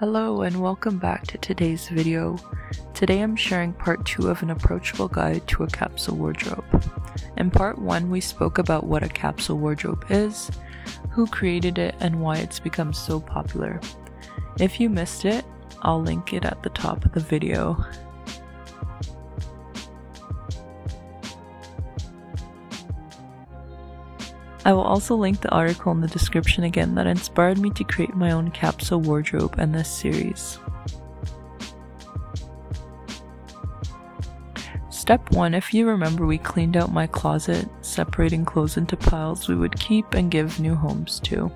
Hello and welcome back to today's video. Today I'm sharing part 2 of an approachable guide to a capsule wardrobe. In part 1 we spoke about what a capsule wardrobe is, who created it and why it's become so popular. If you missed it, I'll link it at the top of the video. I will also link the article in the description again that inspired me to create my own capsule wardrobe and this series. Step 1 If you remember, we cleaned out my closet, separating clothes into piles we would keep and give new homes to.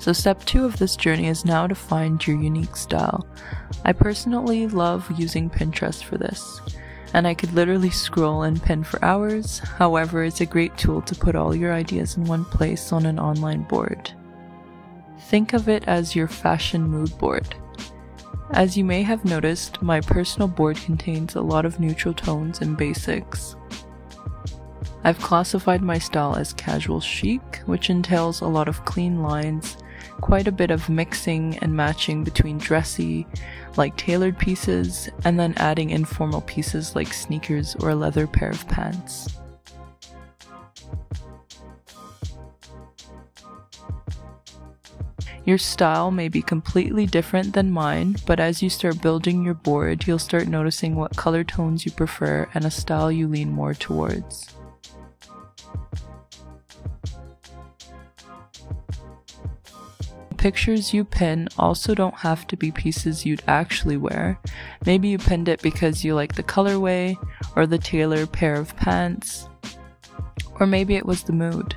So, step two of this journey is now to find your unique style. I personally love using Pinterest for this, and I could literally scroll and pin for hours. However, it's a great tool to put all your ideas in one place on an online board. Think of it as your fashion mood board. As you may have noticed, my personal board contains a lot of neutral tones and basics. I've classified my style as casual chic, which entails a lot of clean lines quite a bit of mixing and matching between dressy, like tailored pieces, and then adding informal pieces like sneakers or a leather pair of pants. Your style may be completely different than mine, but as you start building your board, you'll start noticing what color tones you prefer and a style you lean more towards. Pictures you pin also don't have to be pieces you'd actually wear. Maybe you pinned it because you like the colorway or the tailored pair of pants, or maybe it was the mood.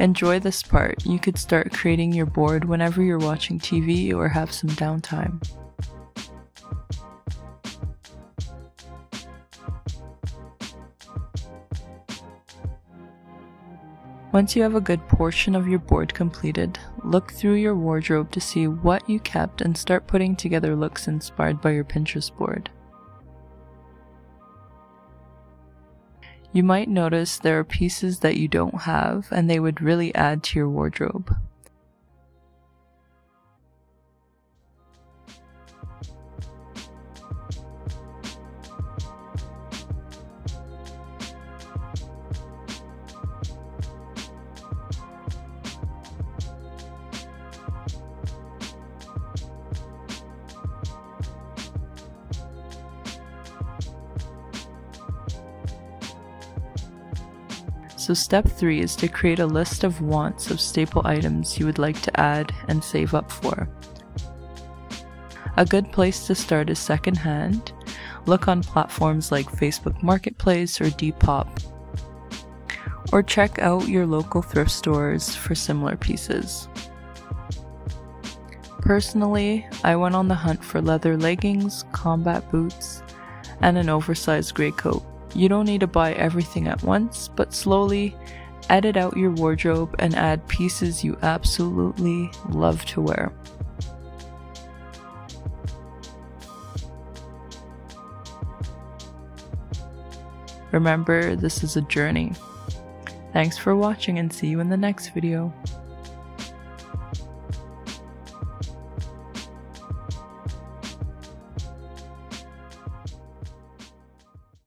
Enjoy this part. You could start creating your board whenever you're watching TV or have some downtime. Once you have a good portion of your board completed, look through your wardrobe to see what you kept and start putting together looks inspired by your Pinterest board. You might notice there are pieces that you don't have and they would really add to your wardrobe. So step 3 is to create a list of wants of staple items you would like to add and save up for. A good place to start is secondhand. Look on platforms like Facebook Marketplace or Depop. Or check out your local thrift stores for similar pieces. Personally, I went on the hunt for leather leggings, combat boots, and an oversized gray coat. You don't need to buy everything at once, but slowly edit out your wardrobe and add pieces you absolutely love to wear. Remember, this is a journey. Thanks for watching and see you in the next video.